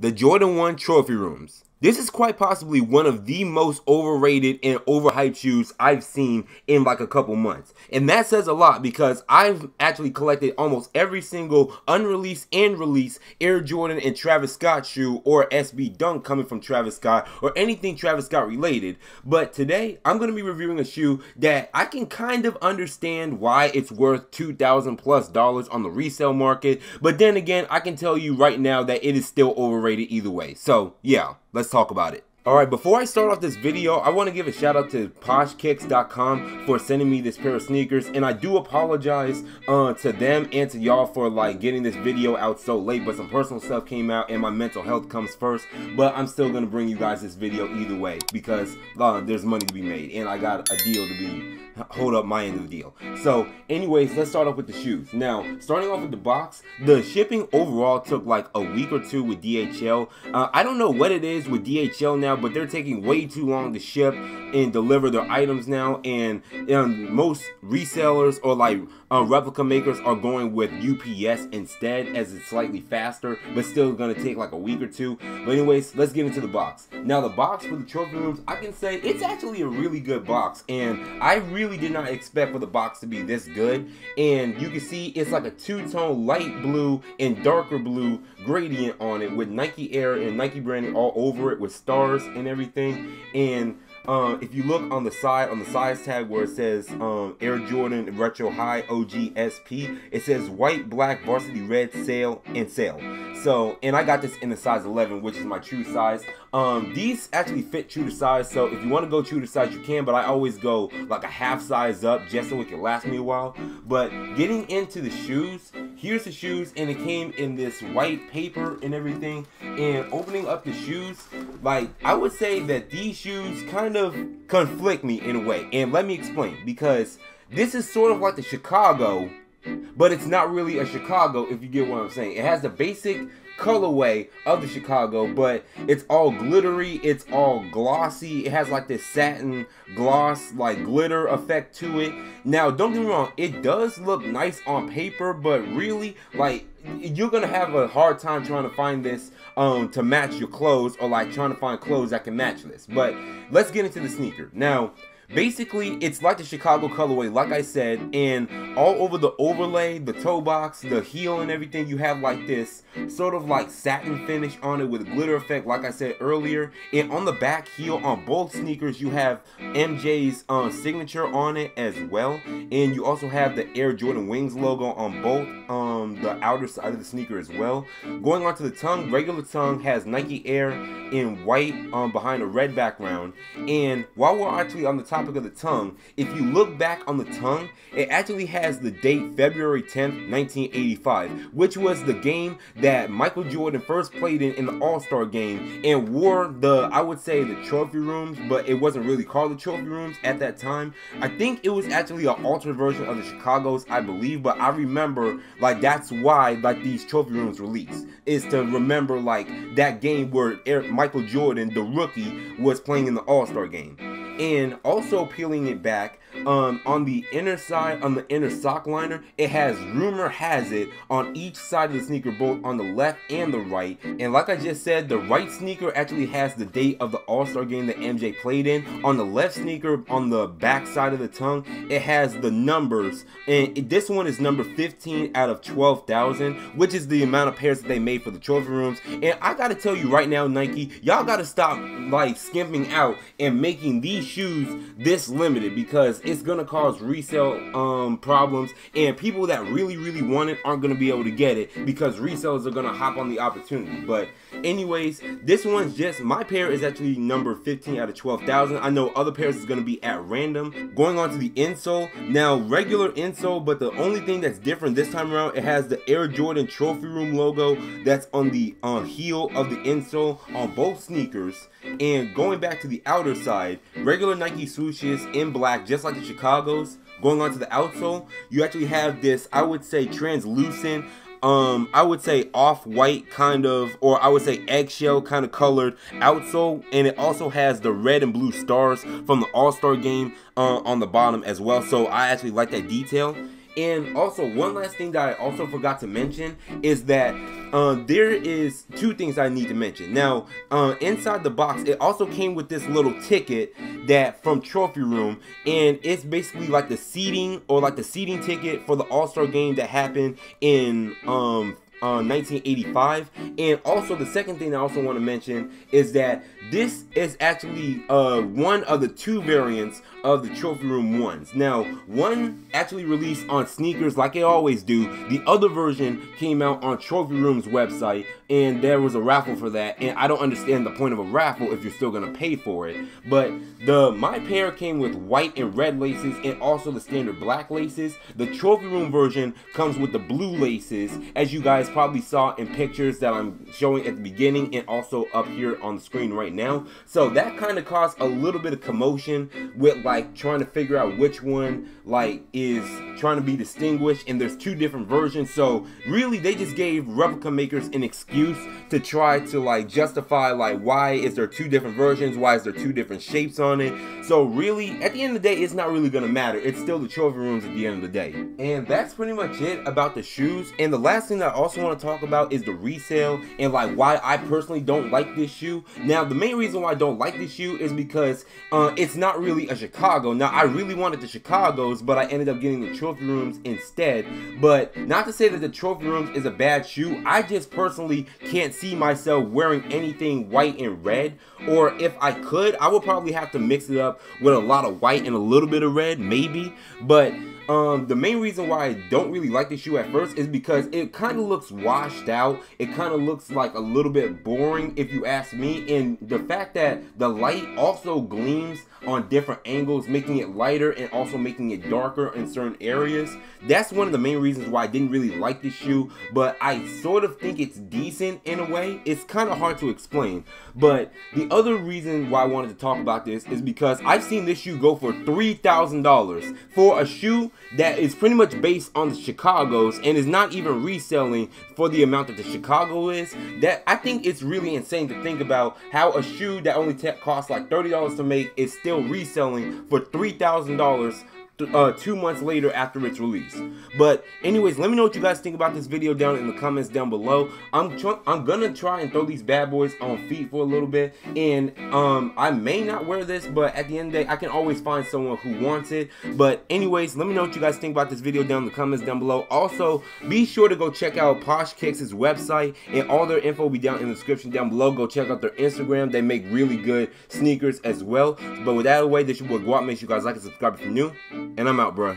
the Jordan 1 trophy rooms. This is quite possibly one of the most overrated and overhyped shoes I've seen in like a couple months. And that says a lot because I've actually collected almost every single unreleased and released Air Jordan and Travis Scott shoe or SB Dunk coming from Travis Scott or anything Travis Scott related. But today I'm going to be reviewing a shoe that I can kind of understand why it's worth 2000 plus dollars on the resale market. But then again, I can tell you right now that it is still overrated either way. So yeah. Let's talk about it. Alright, before I start off this video, I want to give a shout out to PoshKicks.com for sending me this pair of sneakers, and I do apologize uh, to them and to y'all for like getting this video out so late, but some personal stuff came out and my mental health comes first, but I'm still going to bring you guys this video either way because uh, there's money to be made, and I got a deal to be hold up my end of the deal. So anyways, let's start off with the shoes. Now, starting off with the box, the shipping overall took like a week or two with DHL. Uh, I don't know what it is with DHL now, but they're taking way too long to ship and deliver their items now. And, and most resellers or like uh, replica makers are going with UPS instead as it's slightly faster, but still gonna take like a week or two. But anyways, let's get into the box. Now the box for the trophy rooms, I can say it's actually a really good box and I really did not expect for the box to be this good. And you can see it's like a two-tone light blue and darker blue gradient on it with Nike Air and Nike branding all over it with stars and everything. And um, if you look on the side, on the size tag where it says um, Air Jordan Retro High OG SP, it says white, black, varsity red, sail, and sail. So, and I got this in the size 11, which is my true size. Um, these actually fit true to size, so if you want to go true to size, you can, but I always go like a half size up just so it can last me a while. But getting into the shoes, here's the shoes, and it came in this white paper and everything. And opening up the shoes, like, I would say that these shoes kind of conflict me in a way. And let me explain, because this is sort of like the Chicago but it's not really a Chicago if you get what I'm saying. It has the basic colorway of the Chicago, but it's all glittery, it's all glossy. It has like this satin gloss, like glitter effect to it. Now, don't get me wrong, it does look nice on paper, but really, like, you're gonna have a hard time trying to find this um to match your clothes or like trying to find clothes that can match this. But let's get into the sneaker. Now, Basically, it's like the Chicago colorway, like I said, and all over the overlay, the toe box, the heel and everything, you have like this sort of like satin finish on it with glitter effect, like I said earlier. And on the back heel on both sneakers, you have MJ's uh, signature on it as well. And you also have the Air Jordan Wings logo on both um, the outer side of the sneaker as well. Going onto the tongue, regular tongue has Nike Air in white um, behind a red background. And while we're actually on the topic of the tongue, if you look back on the tongue, it actually has the date February 10th, 1985, which was the game that Michael Jordan first played in in the All-Star game and wore the, I would say, the trophy rooms, but it wasn't really called the trophy rooms at that time. I think it was actually an altered version of the Chicago's, I believe, but I remember, like, that's why, like, these trophy rooms released, is to remember, like, that game where Michael Jordan, the rookie, was playing in the All-Star game. And also peeling it back um, on the inner side, on the inner sock liner, it has rumor has it on each side of the sneaker, both on the left and the right. And like I just said, the right sneaker actually has the date of the All-Star game that MJ played in. On the left sneaker, on the back side of the tongue, it has the numbers. And this one is number 15 out of 12,000, which is the amount of pairs that they made for the trophy rooms. And I gotta tell you right now, Nike, y'all gotta stop like skimping out and making these shoes this limited because it's gonna cause resale um, problems, and people that really, really want it aren't gonna be able to get it because resellers are gonna hop on the opportunity. But anyways, this one's just my pair is actually number 15 out of 12,000. I know other pairs is gonna be at random. Going on to the insole, now regular insole, but the only thing that's different this time around, it has the Air Jordan Trophy Room logo that's on the uh, heel of the insole on both sneakers. And going back to the outer side, regular Nike swooshes in black, just like the Chicago's. Going on to the outsole, you actually have this, I would say, translucent, um, I would say off-white kind of, or I would say eggshell kind of colored outsole, and it also has the red and blue stars from the All-Star game uh, on the bottom as well. So I actually like that detail. And also, one last thing that I also forgot to mention is that uh, there is two things I need to mention. Now, uh, inside the box, it also came with this little ticket that from Trophy Room, and it's basically like the seating or like the seating ticket for the All Star game that happened in um, uh, 1985. And also, the second thing I also want to mention is that this is actually uh, one of the two variants of the Trophy Room ones. Now, one actually released on sneakers like they always do. The other version came out on Trophy Room's website, and there was a raffle for that. And I don't understand the point of a raffle if you're still gonna pay for it. But the my pair came with white and red laces, and also the standard black laces. The Trophy Room version comes with the blue laces, as you guys probably saw in pictures that I'm showing at the beginning, and also up here on the screen right now. So that kind of caused a little bit of commotion with like trying to figure out which one like is trying to be distinguished and there's two different versions so really they just gave replica makers an excuse to try to like justify like why is there two different versions why is there two different shapes on it so really at the end of the day it's not really gonna matter it's still the trophy rooms at the end of the day and that's pretty much it about the shoes and the last thing that I also want to talk about is the resale and like why I personally don't like this shoe now the main reason why I don't like this shoe is because uh, it's not really a Chicago. Now, I really wanted the Chicago's, but I ended up getting the Trophy Rooms instead. But not to say that the Trophy Rooms is a bad shoe. I just personally can't see myself wearing anything white and red. Or if I could, I would probably have to mix it up with a lot of white and a little bit of red, maybe. But um, the main reason why I don't really like the shoe at first is because it kind of looks washed out. It kind of looks like a little bit boring if you ask me. And the fact that the light also gleams on different angles, making it lighter and also making it darker in certain areas. That's one of the main reasons why I didn't really like this shoe, but I sort of think it's decent in a way. It's kind of hard to explain. But the other reason why I wanted to talk about this is because I've seen this shoe go for $3,000 for a shoe that is pretty much based on the Chicago's and is not even reselling for the amount that the Chicago is. That I think it's really insane to think about how a shoe that only costs like $30 to make is still reselling for $3,000 uh, two months later after its release. But anyways, let me know what you guys think about this video down in the comments down below. I'm I'm gonna try and throw these bad boys on feet for a little bit, and um, I may not wear this, but at the end of the day, I can always find someone who wants it. But anyways, let me know what you guys think about this video down in the comments down below. Also, be sure to go check out Posh Kicks' website, and all their info will be down in the description down below. Go check out their Instagram. They make really good sneakers as well. But with that away, this your boy Guap. Make sure you guys like and subscribe if you're new. And I'm out, bro.